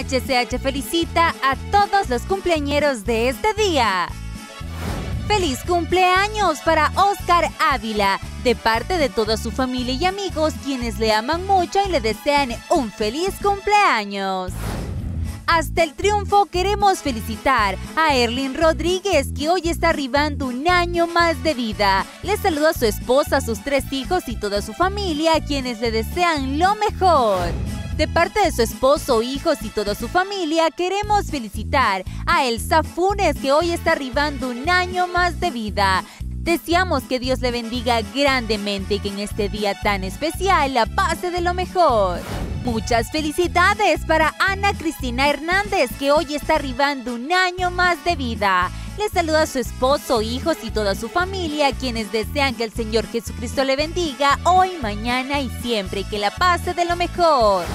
HCH felicita a todos los cumpleañeros de este día. ¡Feliz cumpleaños para Oscar Ávila! De parte de toda su familia y amigos quienes le aman mucho y le desean un feliz cumpleaños. Hasta el triunfo queremos felicitar a Erlin Rodríguez que hoy está arribando un año más de vida. Le saludo a su esposa, sus tres hijos y toda su familia quienes le desean lo mejor. De parte de su esposo, hijos y toda su familia, queremos felicitar a Elsa Funes, que hoy está arribando un año más de vida. Deseamos que Dios le bendiga grandemente y que en este día tan especial la pase de lo mejor. Muchas felicidades para Ana Cristina Hernández, que hoy está arribando un año más de vida. Le saluda a su esposo, hijos y toda su familia, quienes desean que el Señor Jesucristo le bendiga hoy, mañana y siempre, y que la pase de lo mejor.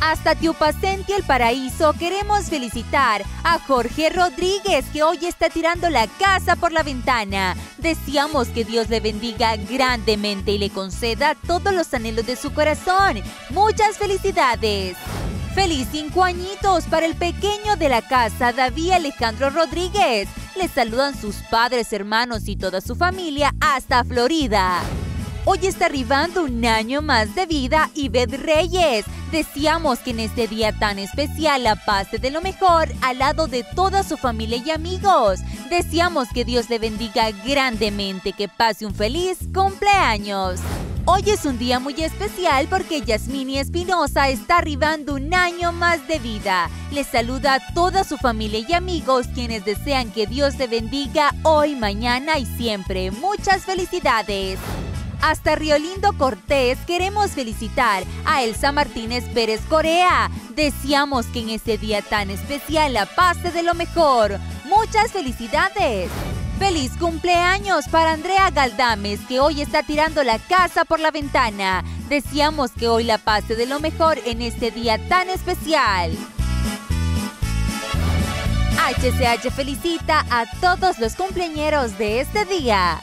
Hasta Tiupacenti El Paraíso queremos felicitar a Jorge Rodríguez que hoy está tirando la casa por la ventana. Deseamos que Dios le bendiga grandemente y le conceda todos los anhelos de su corazón. Muchas felicidades. Feliz cinco añitos para el pequeño de la casa, David Alejandro Rodríguez. Le saludan sus padres, hermanos y toda su familia hasta Florida. Hoy está arribando un año más de vida Ivette Reyes. Deseamos que en este día tan especial la pase de lo mejor al lado de toda su familia y amigos. Deseamos que Dios le bendiga grandemente, que pase un feliz cumpleaños. Hoy es un día muy especial porque Yasmini Espinosa está arribando un año más de vida. Le saluda a toda su familia y amigos quienes desean que Dios le bendiga hoy, mañana y siempre. Muchas felicidades. Hasta Riolindo Cortés queremos felicitar a Elsa Martínez Pérez Corea. Deseamos que en este día tan especial la pase de lo mejor. Muchas felicidades. ¡Feliz cumpleaños para Andrea Galdames, que hoy está tirando la casa por la ventana! Deseamos que hoy la pase de lo mejor en este día tan especial. HCH felicita a todos los cumpleañeros de este día.